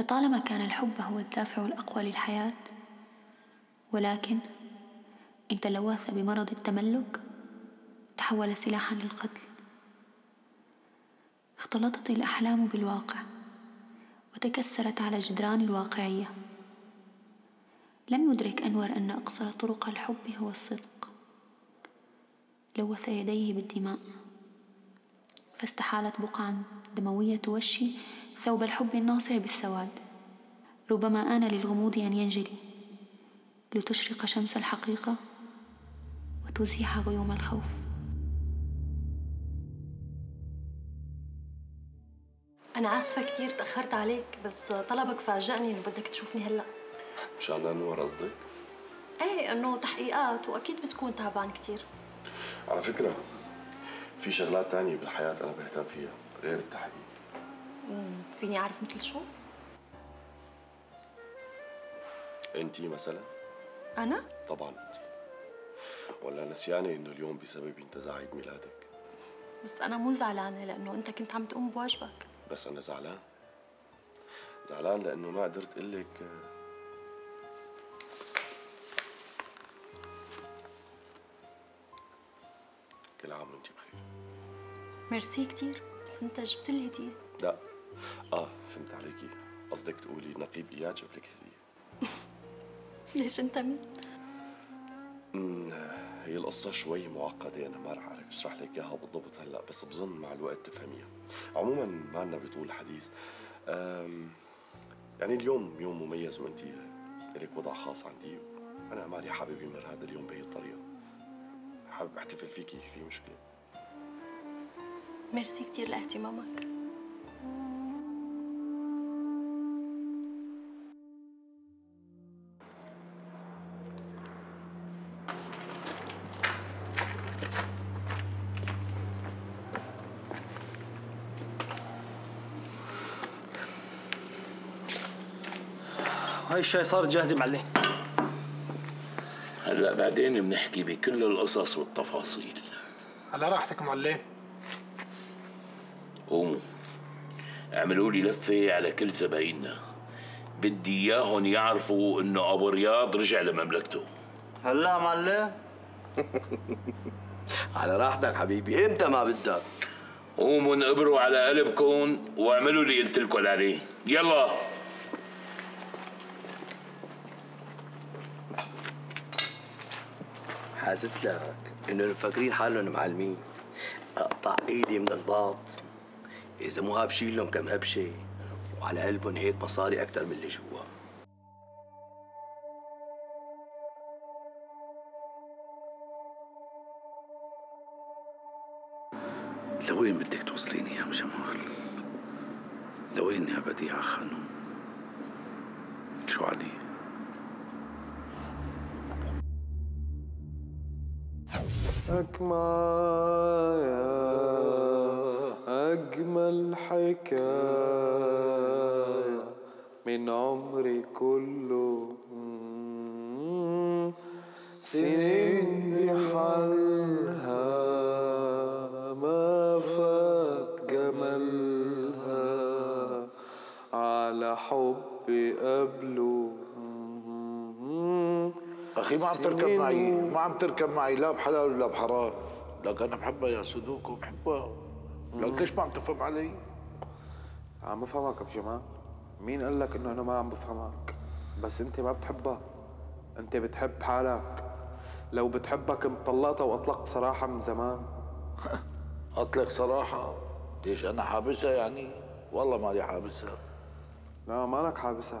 لطالما كان الحب هو الدافع الأقوى للحياة ولكن إن تلوث بمرض التملك تحول سلاحا للقتل. اختلطت الأحلام بالواقع وتكسرت على جدران الواقعية. لم يدرك أنور أن أقصر طرق الحب هو الصدق. لوث يديه بالدماء فاستحالت بقعا دموية توشي ثوب الحب الناصع بالسواد. ربما آن للغموض أن ينجلي. لتشرق شمس الحقيقة وتزيح غيوم الخوف. أنا آسفة كثير تأخرت عليك بس طلبك فاجأني إنه بدك تشوفني هلأ. مشان انور قصدك؟ إيه إنه تحقيقات وأكيد بتكون تعبان كثير على فكرة في شغلات تانية بالحياة أنا بهتم فيها غير التحقيق فيني أعرف مثل شو؟ أنتي مثلا؟ أنا؟ طبعا أنتي ولا نسيانة إنه اليوم بسبب انتزاع عيد ميلادك. بس أنا مو زعلانة لأنه أنت كنت عم تقوم بواجبك. بس أنا زعلان. زعلان لأنه ما قدرت أقول لك كل عام وأنت بخير. ميرسي كثير بس أنت جبت لي هدية. لا. آه فهمت عليكي قصدك تقولي نقيب إياد جاب لك هدية ليش أنت مين؟ هي القصة شوي معقدة أنا ما رح أعرف أشرح لك إياها بالضبط هلأ بس بظن مع الوقت تفهميها. عموما ما لنا بطول الحديث. يعني اليوم يوم مميز وأنت لك وضع خاص عندي أنا مالي حابب يمر هذا اليوم بهي الطريقة. حابب أحتفل فيكي في مشكلة. ميرسي كثير لاهتمامك هاي الشاي صارت جاهزة معلم. هلا بعدين بنحكي بكل القصص والتفاصيل. على راحتك معلم. قوموا. اعملوا لي لفة على كل زبايننا. بدي إياهم يعرفوا انه أبو رياض رجع لمملكته. هلا معلم. على راحتك حبيبي. إمتى ما بدك؟ قوموا انقبروا على قلبكم واعملوا اللي قلت لكم عليه يلا. حاسس لك إنه مفكرين حالهم معلمين أقطع إيدي من الباط إذا مو هابشين لهم كم هبشة وعلى قلبهم هيك مصاري أكثر من اللي جوا لوين بدك توصليني يا جمال؟ لوين يا بديعة خانوم؟ شو علي؟ حكاية أجمل حكاية من عمري كله. سنين بحالها ما فات جمالها. على حبي قبله أخي ما عم تركب معي ما عم تركب معي لا بحلال ولا بحرام. لك أنا بحبها يا صدوق بحبها لك ليش ما عم تفهم علي؟ عم بفهمك أبو جمال. مين قال لك إنه أنا ما عم بفهمك؟ بس أنت ما بتحبها. أنت بتحب حالك. لو بتحبك كنت طلقتها وأطلقت صراحة من زمان. أطلق صراحة؟ ليش أنا حابسها يعني؟ والله مالي حابسها. لا مالك حابسها.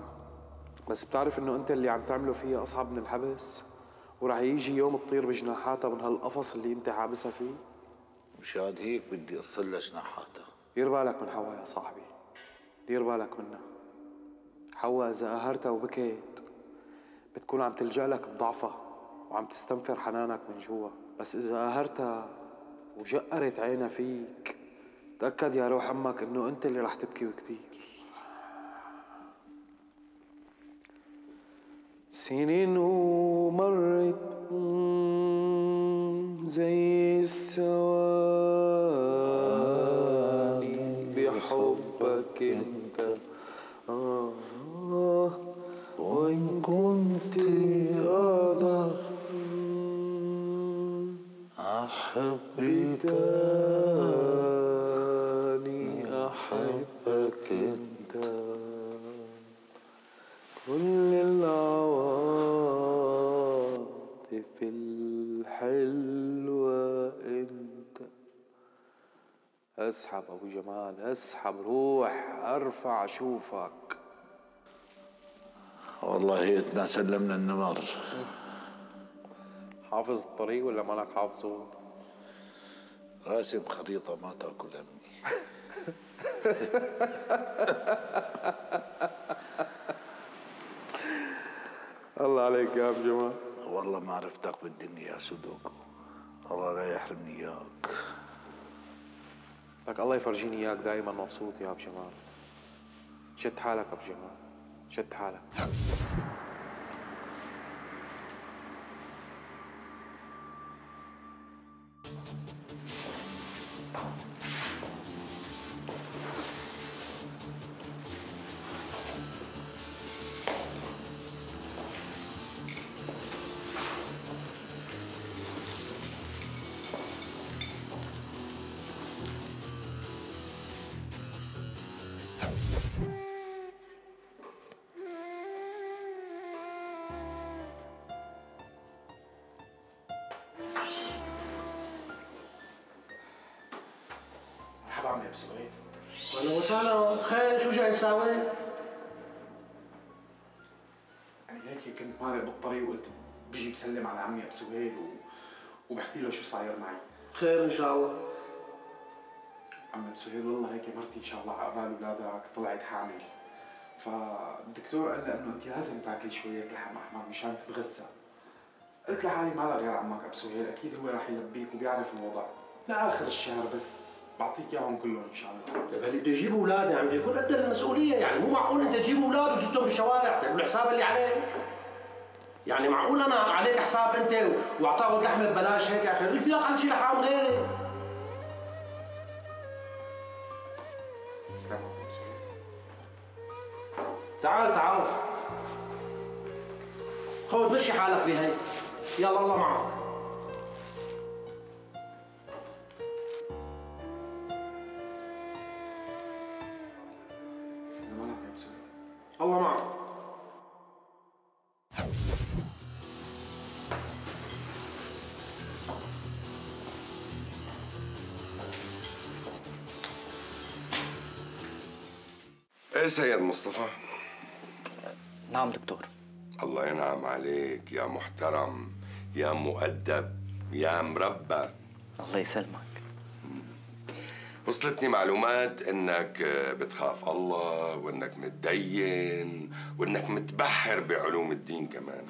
بس بتعرف إنه أنت اللي عم تعمله فيها أصعب من الحبس؟ ورح يجي يوم تطير بجناحاتها من هالقفص اللي أنت حابسها فيه؟ مشان هيك بدي اصل لها جناحاتها دير بالك من حواء يا صاحبي. دير بالك منها. حواء إذا قهرتها وبكيت بتكون عم تلجأ لك بضعفها وعم تستنفر حنانك من جوا. بس إذا قهرتها وجقرت عينها فيك تأكد يا روح أمك إنه أنت اللي رح تبكي وكتير. سنين ومرت زي السواني بحبك انت. آه، وإن كنت أقدر احبك أسحب أبو جمال أسحب روح أرفع اشوفك والله هيتنا سلمنا النمر. حافظ الطريق ولا مالك حافظه؟ راسم خريطة ما تأكل همي الله عليك يا أبو جمال. والله ما عرفتك بالدنيا يا سودوكو الله لا يحرمني إياك. لك الله يفرجيني إياك دائما مبسوط يا أبو جمال. شد حالك أبو جمال. شد حالك. سهيل أهلا وسهلا خير شو جاي تساوي؟ أنا هيك كنت مارق بالطريق وقلت بيجي بسلم على عمي ابو سهيل و... وبحكي له شو صاير معي. خير إن شاء الله. عمي ابو سهيل والله هيك مرتي إن شاء الله عقبال أولادك طلعت حامل. فالدكتور قال لي إنه أنت لازم تاكلي شوية لحم أحمر مشان تتغذى. قلت لحالي ما لها غير عمك ابو سهيل أكيد هو راح يلبيك وبيعرف الوضع. لآخر الشهر بس بعطيك إياهم كلهم إن شاء الله. طيب اللي بده يجيب أولاد؟ يعني بده يكون قد المسؤولية. يعني مو معقول أنت تجيب أولاد وتسدهم بالشوارع طيب الحساب اللي عليك. يعني معقول أنا عليك حساب أنت واعطاه لحمه ببلاش هيك يا أخي؟ الفياق على شيء لحام غيري. تعال تعال. خذ مشي حالك بهي. يلا الله معك. معك إيه سيد مصطفى؟ نعم دكتور. الله ينعم عليك يا محترم يا مؤدب يا مربى الله يسلمك. وصلتني معلومات إنك بتخاف الله وإنك متدين وإنك متبحر بعلوم الدين كمان.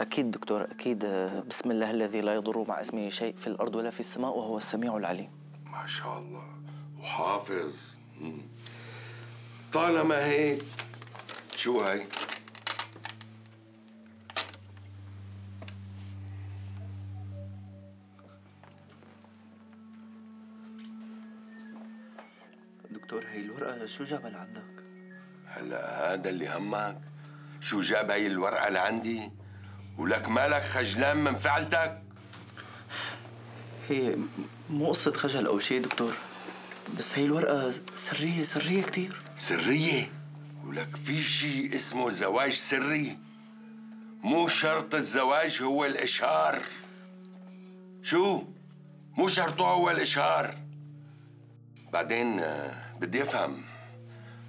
أكيد دكتور أكيد بسم الله الذي لا يضر مع اسمه شيء في الأرض ولا في السماء وهو السميع العليم. ما شاء الله. وحافظ. طالما هيك شو هاي؟ هي الورقة شو جابها لعندك؟ هلا هذا اللي همك. شو جاب هاي الورقة لعندي ولك مالك خجلان من فعلتك؟ هي مو قصة خجل أو شيء دكتور. بس هي الورقة سرية سرية كتير. سرية؟ ولك في شيء اسمه زواج سري. مو شرط الزواج هو الإشهار. شو؟ مو شرطه هو الإشهار. بعدين آه، بدي أفهم.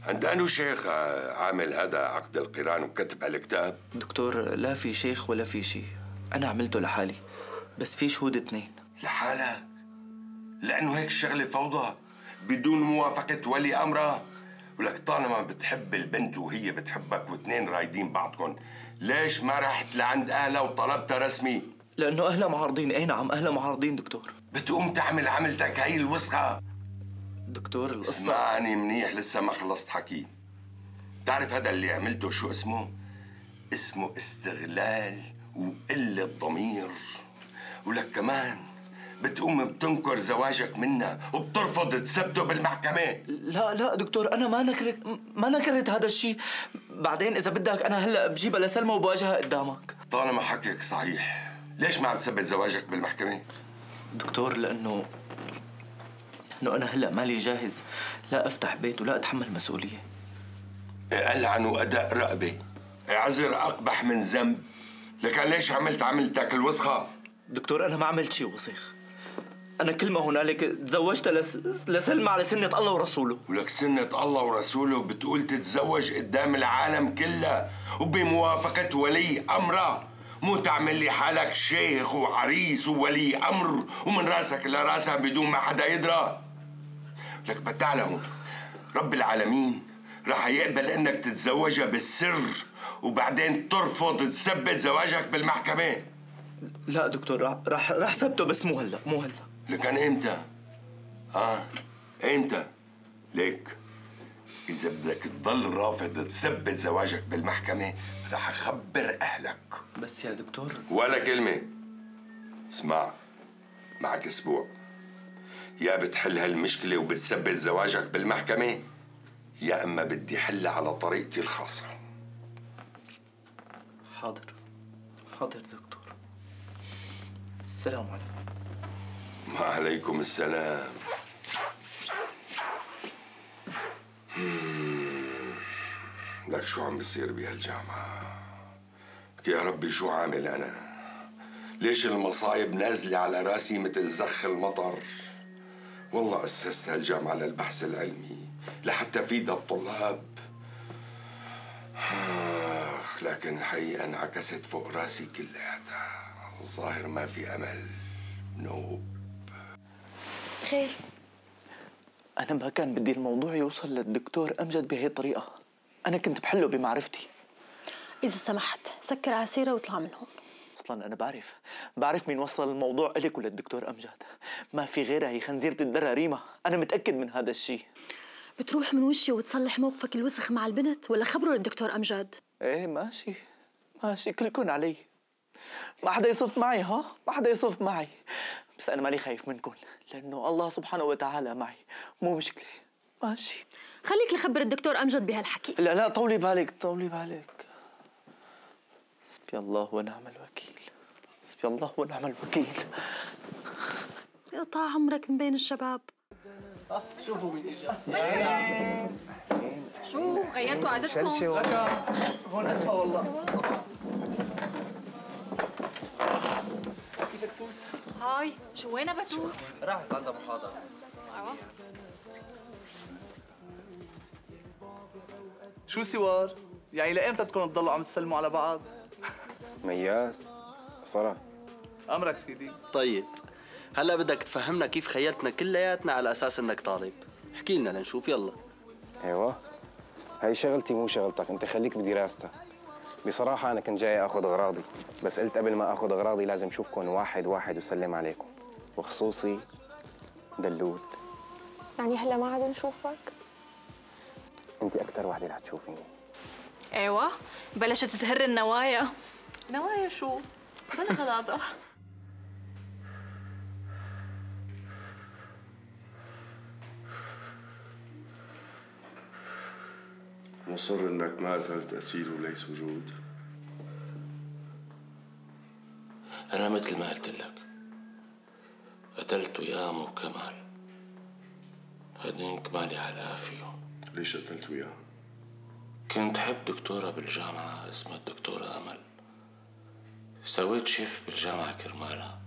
عند أنو شيخ عامل هذا عقد القران وكتب هالكتاب؟ دكتور لا في شيخ ولا في شيء. أنا عملته لحالي بس في شهود اثنين لحالك؟ لأنه هيك الشغلة فوضى بدون موافقة ولي أمرها ولك طالما بتحب البنت وهي بتحبك واثنين رايدين بعضكم ليش ما رحت لعند أهلها وطلبتها رسمي؟ لأنه أهلها معارضين. أي نعم أهلها معارضين دكتور. بتقوم تعمل عملتك هاي الوسخة؟ دكتور القصة. اسمعني منيح لسه ما خلصت حكي. تعرف هذا اللي عملته شو اسمه؟ اسمه استغلال وقلة ضمير ولك كمان بتقوم بتنكر زواجك منها وبترفض تثبته بالمحكمة. لا لا دكتور أنا ما نكرت ما نكرت هذا الشيء. بعدين إذا بدك أنا هلأ بجيبها لسلمى وبواجهها قدامك. طالما حكيك صحيح ليش ما عم تثبت زواجك بالمحكمة؟ دكتور لأنه لأنه أنا هلا مالي جاهز. لا أفتح بيت ولا أتحمل مسؤولية. ألعن وأداء رقبة. عذر أقبح من ذنب. لكن ليش عملت عملتك الوسخة؟ دكتور أنا ما عملت شيء وسيخ أنا كل ما هنالك تزوجت لس... لسلمى على سنة الله ورسوله. ولك سنة الله ورسوله بتقول تتزوج قدام العالم كلها وبموافقة ولي أمرها مو تعمل لي حالك شيخ وعريس وولي أمر. ومن راسك لراسها بدون ما حدا يدرى. لك بتعلى هون رب العالمين رح يقبل إنك تتزوجها بالسر وبعدين ترفض تثبت زواجك بالمحكمة. لا دكتور رح رح, رح ثبته بس مو هلا مو هلا. لكن إمتى؟ آه إمتى؟ ليك إذا بدك تضل رافض تثبت زواجك بالمحكمة رح أخبر أهلك. بس يا دكتور. ولا كلمة. اسمع معك أسبوع. يا بتحل هالمشكلة وبتثبت زواجك بالمحكمة يا أما بدي حلها على طريقتي الخاصة. حاضر. حاضر دكتور. السلام عليكم. وعليكم السلام. لك شو عم بيصير بهالجامعة؟ يا ربي شو عامل أنا؟ ليش المصايب نازلة على راسي مثل زخ المطر؟ والله أسست هالجامعة للبحث العلمي لحتى فيد الطلاب. آخ لكن الحقيقة أنعكست فوق رأسي كلياتها. الظاهر ما في أمل. نوب. خير. أنا ما كان بدي الموضوع يوصل للدكتور أمجد بهي الطريقة. أنا كنت بحله بمعرفتي. إذا سمحت سكر عسيرة وإطلع من هون. أصلا أنا بعرف بعرف مين وصل الموضوع الك وللدكتور امجد ما في غيرها هي خنزيرة الدرة ريما. أنا متأكد من هذا الشيء بتروح من وشي وتصلح موقفك الوسخ مع البنت ولا خبره للدكتور أمجد إيه ماشي. ماشي كلكن علي. ما حدا يصف معي ها؟ ما حدا يصف معي. بس أنا مالي خايف منكم لأنه الله سبحانه وتعالى معي. مو مشكلة. ماشي. خليك لخبر الدكتور أمجد بهالحكي. لا لا طولي بالك طولي بالك. حسبي الله ونعم الوكيل. حسبي الله ونعم الوكيل. اقطع عمرك من بين الشباب. شوفوا مين إجا. شو؟ غيرتوا عادتكم؟ هون أدفى والله. كيفك سوس؟ هاي شو وينها بتول؟ راحت عندها محاضرة أيوه. شو سوار؟ يعني لإمتى بدكم تضلوا عم تسلموا على بعض؟ مياس صرا أمرك سيدي. طيب هلا بدك تفهمنا كيف خيلتنا كلياتنا على أساس إنك طالب. احكي لنا لنشوف يلا. أيوه. هاي شغلتي مو شغلتك أنت خليك بدراستك. بصراحة أنا كنت جاي آخذ أغراضي بس قلت قبل ما آخذ أغراضي لازم أشوفكم واحد واحد وسلم عليكم. وخصوصي دلول يعني هلا ما عاد نشوفك؟ أنت أكثر وحدة رح تشوفيني. أيوه بلشت تهر النوايا. نوايا شو؟ بلا غلاطة مصر إنك ما قتلت أسير وليس وجود. أنا مثل ما قلت لك. قتلت وياه مو كمال هدين كمالي علاقة فيهم ليش قتلت وياه؟ كنت حب دكتورة بالجامعة اسمها الدكتورة أمل. سويت شيف بالجامعة كرمالها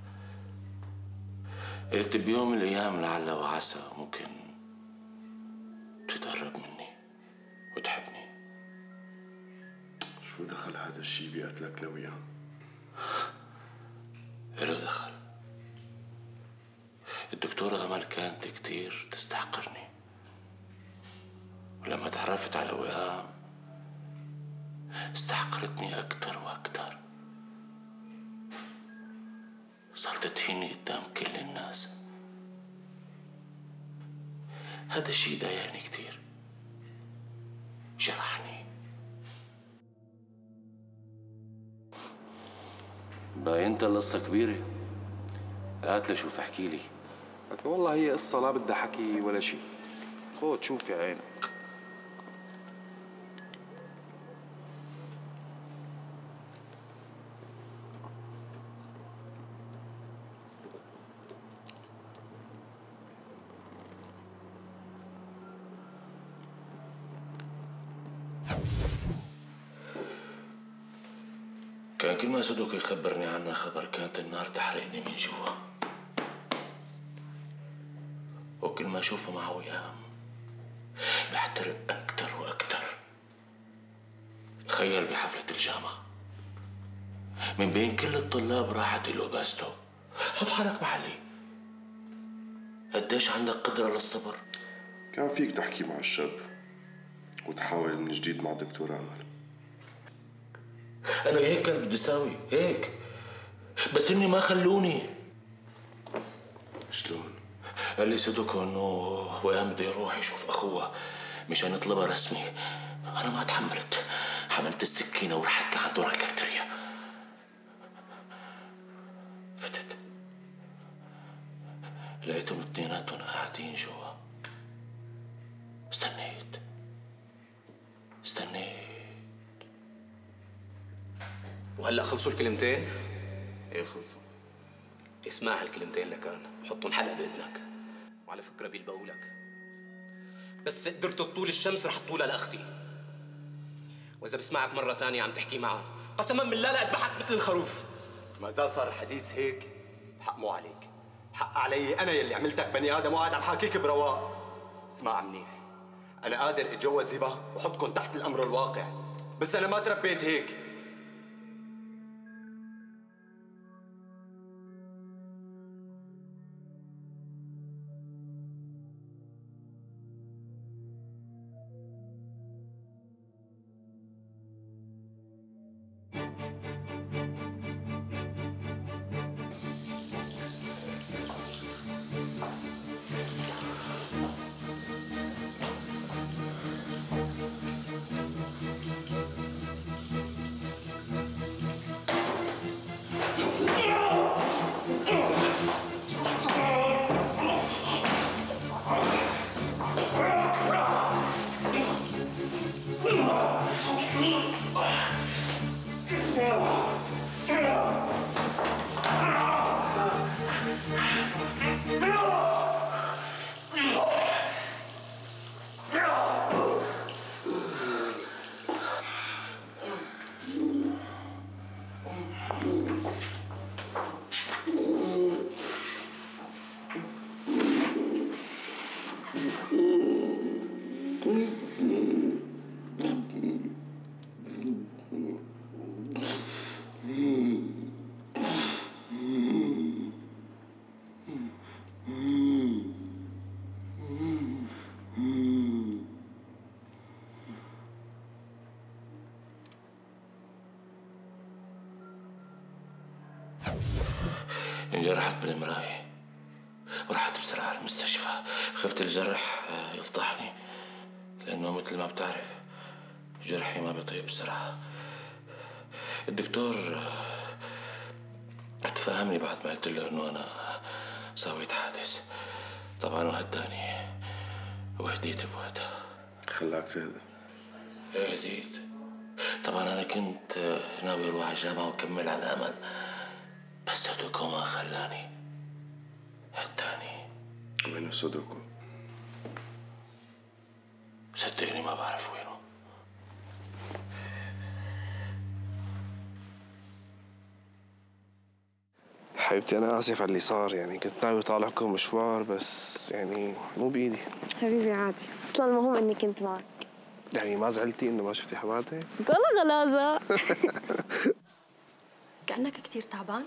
قلت بيوم من الأيام لعل وعسى ممكن تتقرب مني وتحبني. شو دخل هذا الشيء بقتلك لوياه؟ إله دخل. الدكتورة أمل كانت كتير تستحقرني. ولما تعرفت على وئام استحقرتني أكتر. صارت تهيني قدام كل الناس. هذا الشيء ضايقني كتير. جرحني. باين انت القصة كبيرة. هات لشوف احكي لي. لك والله هي قصة لا بدها حكي ولا شيء. خذ شوف في عينك. ما صدق يخبرني عنها خبر كانت النار تحرقني من جوا. وكل ما أشوفه معه أيام بحترق أكتر وأكتر. تخيل بحفلة الجامعة. من بين كل الطلاب راحت له باسته حط حالك محلي. قديش عندك قدرة للصبر؟ كان فيك تحكي مع الشاب وتحاول من جديد مع دكتور أمل. أنا هيك كنت بدي أساوي هيك. بس إني ما خلوني. شلون؟ قال لي صدق إنه وقام بده يروح يشوف أخوه مشان يطلبها رسمي. أنا ما تحملت. حملت السكينة ورحت لعندهم على الكافتيريا. فتت. لقيتهم اثنيناتهم قاعدين جوا. استنيت وهلا خلصوا الكلمتين؟ إيه خلصوا. اسمع هالكلمتين لكان حطهم حلقه باذنك وعلى فكرة بيلبقوا بس قدرت تطول الشمس رح تطولها لاختي وإذا بسمعك مرة تانية عم تحكي معها قسما بالله لا أذبحك مثل الخروف. ما اذا صار الحديث هيك؟ الحق مو عليك. الحق علي أنا يلي عملتك بني آدم وقاعد عم حاكيك برواق اسمع منيح. أنا قادر أتجوز هبه وحطكم تحت الأمر الواقع. بس أنا ما تربيت هيك. انجرحت بالمراية ورحت بسرعة على المستشفى. خفت الجرح آه، يفضحني. لأنه مثل ما بتعرف جرحي ما بيطيب بسرعة. الدكتور آه، تفهمني بعد ما قلت له إنه أنا سويت حادث. طبعا وهداني وهديت بوقتها. خلاك تهدى. هديت. طبعا أنا كنت آه، ناوي أروح الجامعة وأكمل على أمل بس سودوكو ما خلاني. هداني وين سودوكو؟ صدقني ما بعرف وينه. حبيبتي أنا آسف على اللي صار. يعني كنت ناوي أطالعكم مشوار بس يعني مو بإيدي. حبيبي عادي. أصلا المهم إني كنت معك. يعني ما زعلتي إنه ما شفتي حماتي؟ والله غلازة كأنك كتير تعبان؟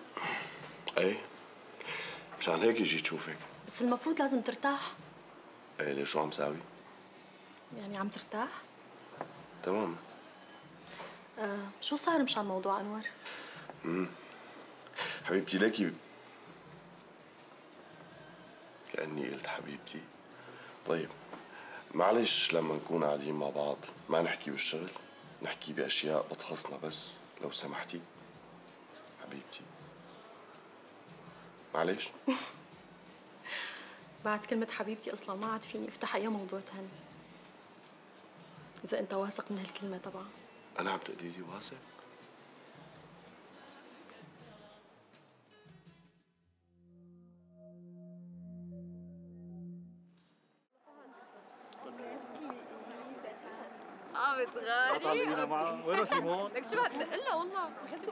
إيه. مشان هيك جيت شوفك بس المفروض لازم ترتاح. إيه ليش شو عم ساوي؟ يعني عم ترتاح؟ تمام. آه شو صار مشان موضوع أنور؟ امم حبيبتي ليكي كأني قلت حبيبتي. طيب معلش لما نكون قاعدين مع بعض ما نحكي بالشغل نحكي بأشياء بتخصنا بس لو سمحتي. حبيبتي. معلش. بعد كلمة حبيبتي أصلا ما عاد فيني أفتح أي موضوع تاني. إذا أنت واثق من هالكلمة طبعا. أنا عم تقولي لي واثق؟ طالعين معه وينه سيمون؟ لك شو له والله.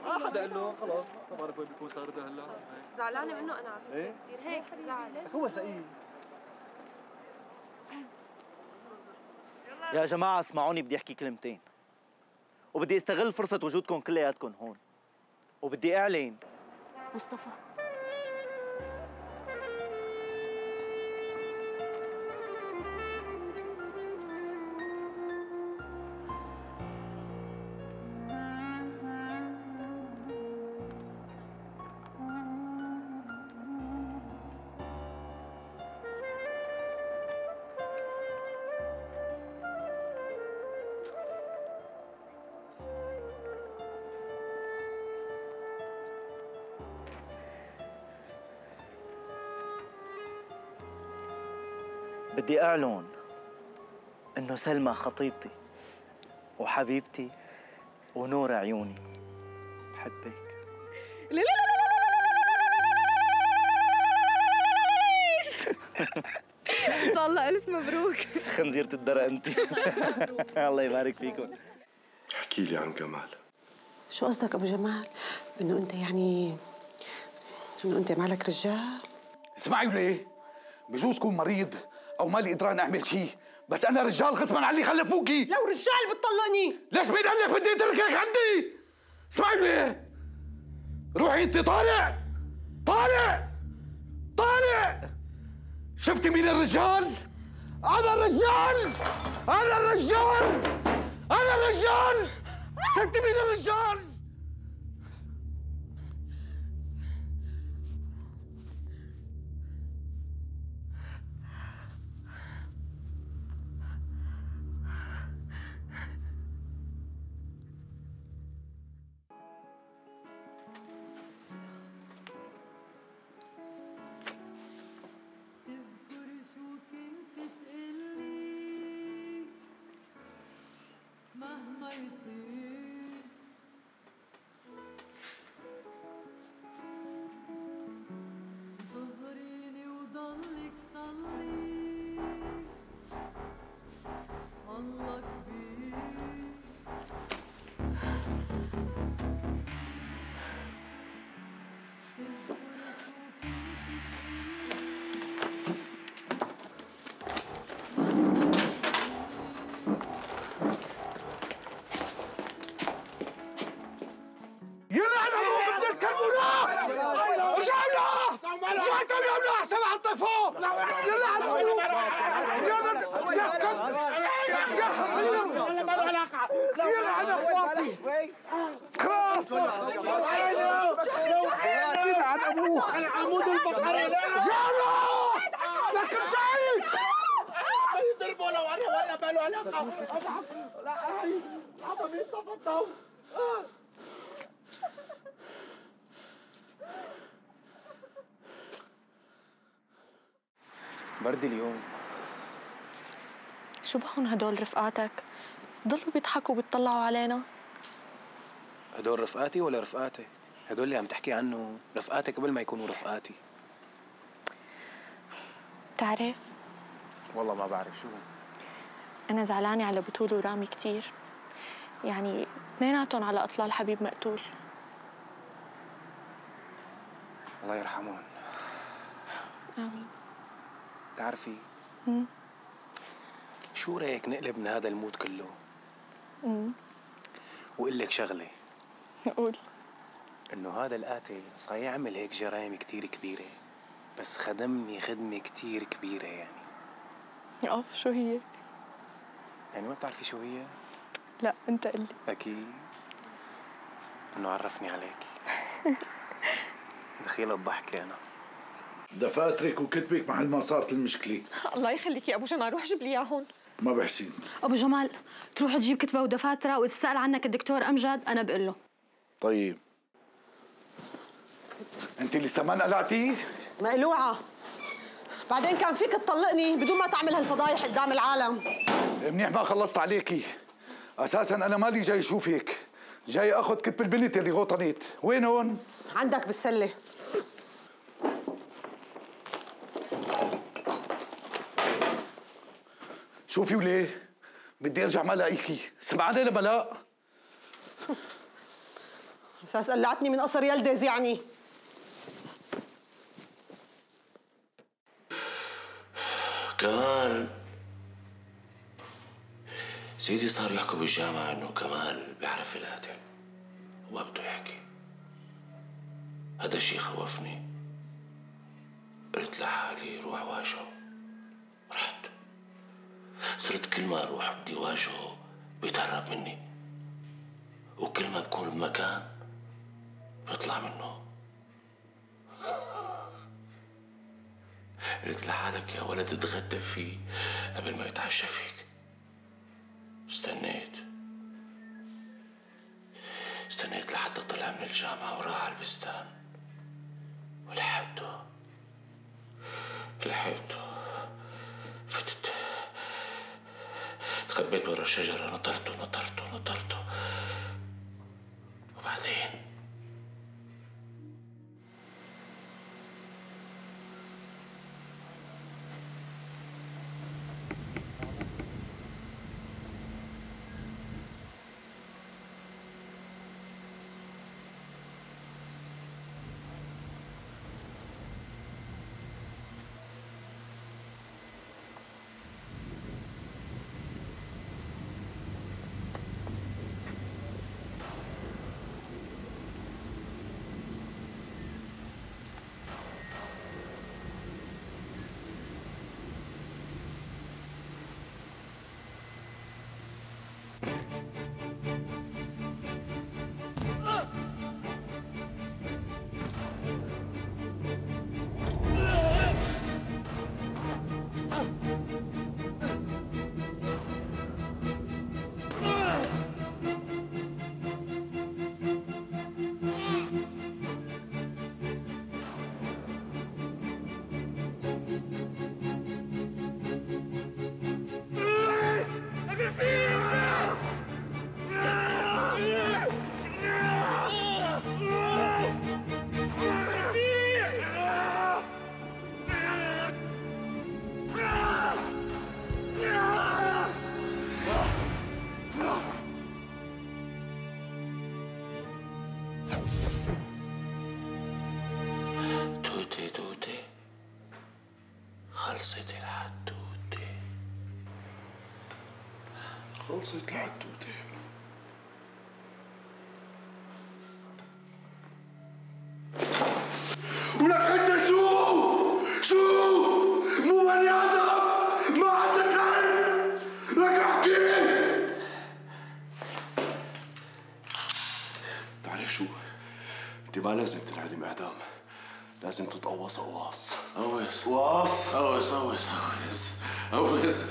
آه حدا قال له خلص. ما بعرف وين بيكون صار هلا. زعلانة منه؟ أنا على فكرة إيه؟ كثير هيك زعل هو سئيل يا جماعة اسمعوني بدي أحكي كلمتين. وبدي أستغل فرصة وجودكم كلياتكم هون. وبدي أعلن. مصطفى. بدي أعلن إنه سلمى خطيبتي وحبيبتي ونور عيوني بحبك لا لا لا ان شاء الله الف مبروك خنزيرة الدرة أنت الله يبارك فيكم احكي لي عن جمال شو قصدك ابو جمال؟ انه انت يعني انه انت مالك رجال؟ اسمعي وليه بجوز كون مريض أو مالي قدران أعمل شيء. بس أنا رجال غصبا عني خلفوكي لو رجال بتطلقني ليش قال لك بدي اتركك عندي؟ اسمعي وليه روحي أنت طالع طالع طالع شفتي مين الرجال؟ أنا الرجال. أنا الرجال. أنا الرجال. شفتي مين الرجال؟ العمود البقري يا له لكن جاي! يضربوا لو أنا ولا باله علاقه لا هاي عظمي تفضل برد اليوم. شو بهون هدول رفقاتك؟ ضلوا بيضحكوا وبيطلعوا علينا. هدول رفقاتي ولا رفقاتي؟ هدول اللي عم تحكي عنه رفقاتي قبل ما يكونوا رفقاتي. تعرف؟ والله ما بعرف شو أنا زعلانة على بطول ورامي كتير. يعني اثنيناتهم على أطلال حبيب مقتول. الله يرحمهم. آمين. بتعرفي. شو رأيك نقلب من هذا المود كله؟ مم. وأقول لك شغلة. قول. إنه هذا القاتل صحيح يعمل هيك جرائم كتير كبيرة بس خدمني خدمة كتير كبيرة يعني. أوف شو هي؟ يعني ما بتعرفي شو هي؟ لا أنت قلي أكيد. إنه عرفني عليك. دخيل الضحكه أنا. دفاترك وكتبك محل ما صارت المشكلة. الله يخليك يا أبو جمال روح جيب لي اياهم ما بحسين. أبو جمال تروح تجيب كتبة ودفاترة واذا سال عنك الدكتور أمجد أنا بقول له. طيب. انت لسه ما انقلعتي مقلوعة. بعدين كان فيك تطلقني بدون ما تعمل هالفضايح قدام العالم. منيح ما خلصت عليكي. أساسا أنا مالي جاي اشوفك جاي أخذ كتب البنت اللي غوطنيت. وينهم عندك بالسلة. شوفي وليه. بدي أرجع ما الاقيكي سمعانه ولا لا أساس قلعتني من قصر يلدز يعني. كمال سيدي صار يحكوا بالجامعة إنه كمال بيعرف القاتل وما بده يحكي. هذا الشيء خوفني. قلت لحالي روح واجهه. رحت. صرت كل ما أروح بدي واجهه بيتهرب مني. وكل ما بكون بمكان بيطلع منه. قلت لحالك يا ولد اتغدى فيه قبل ما يتعشى فيك. استنيت. استنيت لحتى طلع من الجامعة وراح على البستان. ولحقته. لحقته. فتت. تخبيت ورا الشجرة نطرته نطرته نطرته. خلصت الحدوتة ولك انت شو شو مو بني آدم ما عندك علم لك احكي بتعرف شو؟ انت ما لازم تنعدم اعدام لازم تتقوص قواص أوس قواص أوس أوس رعد أوس